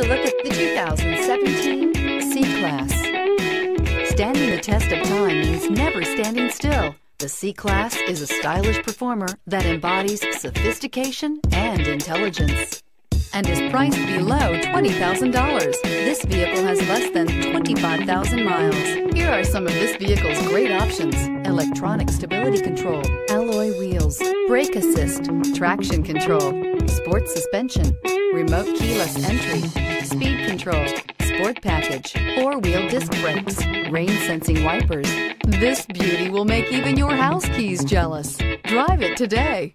a look at the 2017 C-Class. Standing the test of time means never standing still. The C-Class is a stylish performer that embodies sophistication and intelligence and is priced below $20,000. This vehicle has less than 25,000 miles. Here are some of this vehicle's great options. Electronic stability control, alloy wheels, brake assist, traction control, sports suspension, remote keyless entry, control, sport package, four-wheel disc brakes, rain sensing wipers. This beauty will make even your house keys jealous. Drive it today.